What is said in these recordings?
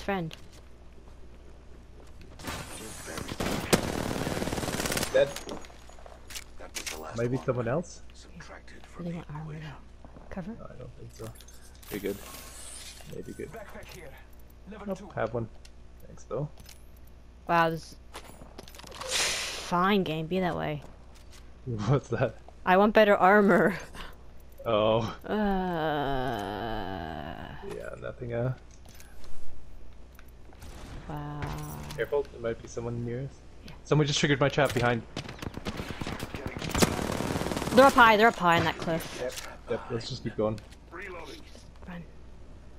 His friend. Dead. That was the last Maybe one. someone else? Subtracted from think the my armor Cover? No, I don't think so. Be good. Maybe good. Backpack here. Level Nope, two. have one. Thanks though. Wow, this fine game, be that way. What's that? I want better armor. Oh, Uh, yeah, nothing. Uh, wow. careful. There might be someone near us. Yeah. Someone just triggered my trap behind. They're up high, they're up high on that cliff. Yep. Yep. Let's just keep going. Reloading. Run.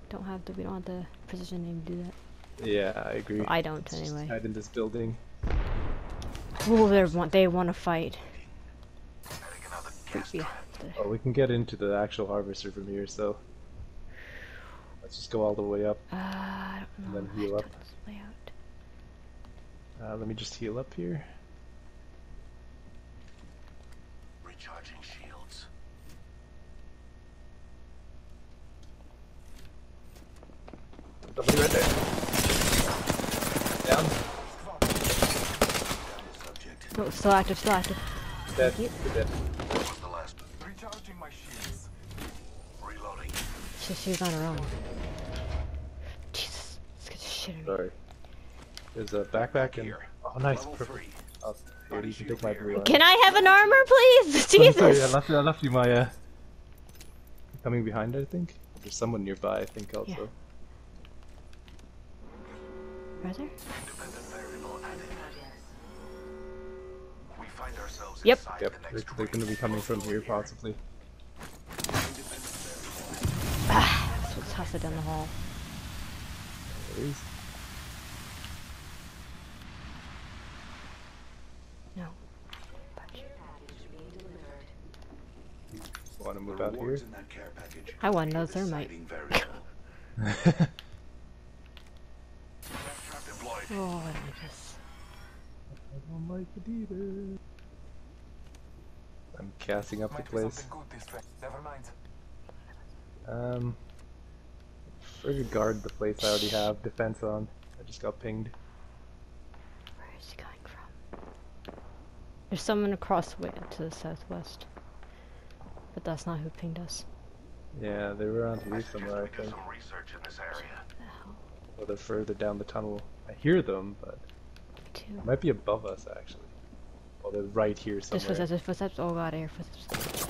Don't have the we don't have the precision to do that. Yeah, I agree. I don't Let's just anyway. Hide in this building. Oh, they want they want to fight. Adding another gas Yeah. Oh, we can get into the actual harvester from here, so let's just go all the way up. Uh, I then heal up. know this layout. Uh, let me just heal up here. Recharging shields. Somebody right there. Down. Down the subject. Oh, still active, still active. Dead. you. Dead. That was the last. Recharging my shields. Reloading. She, she's on her own. Jesus, let's get the shit me. Sorry. There's a backpack and Here. oh nice. Perfect. Oh, here, you can take my blue. Can I have an armor, please? I'm sorry, I Jesus. left, I left you my uh coming behind I think. There's someone nearby I think also. Yeah. Are there? Independent variable added. We find ourselves Yep. Yep, the they're, they're gonna be coming from here possibly. Independent variable Ah, that's what's tougher down the hall. There it is. No. Punch. Wanna move out here? in that care package I want contain no the thermite. deciding variable. Gas trap deployed. Oh, I like this. I don't like it either. I'm casting up the place. something good this way. Never mind. Um, further guard the place I already have defense on. I just got pinged. Where is he coming from? There's someone across the way to the southwest. But that's not who pinged us. Yeah, they were around I here suggest somewhere, I think. some research in this area. What the hell? Or they're further down the tunnel. I hear them, but Me they might be above us actually. Well, they're right here There's somewhere. footsteps, there's footsteps. Oh god, I hear footsteps.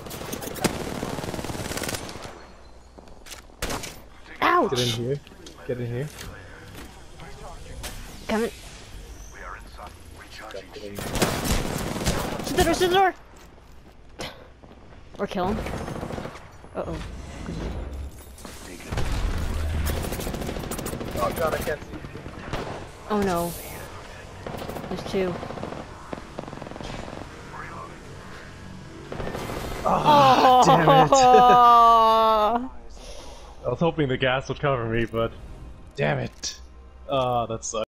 Ouch! Get in here. Get in here. Coming. We are inside. Recharging Get in. Shut the door, shut the door! Or kill him. Uh oh. Oh god, I can't see. Oh no. There's two. Oh, damn it. Oh! I was hoping the gas would cover me, but damn it. Ah, that sucks.